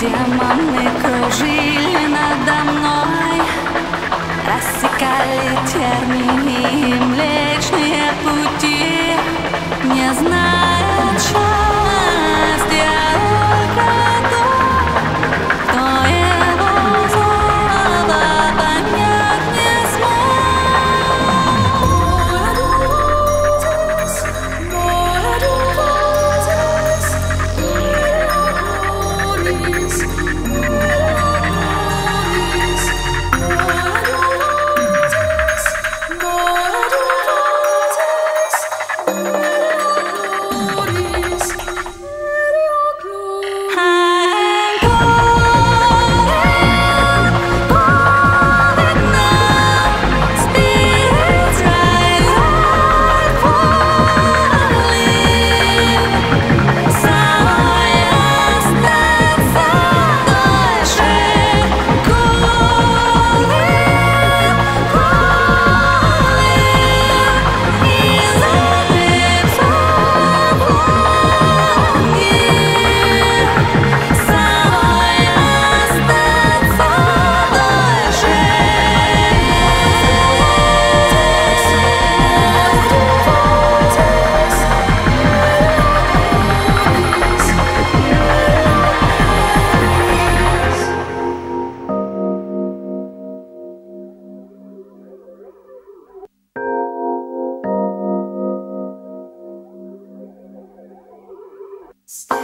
Демоны кружили надо мной. Рассекали тернии млечные пути. Не знаю Stay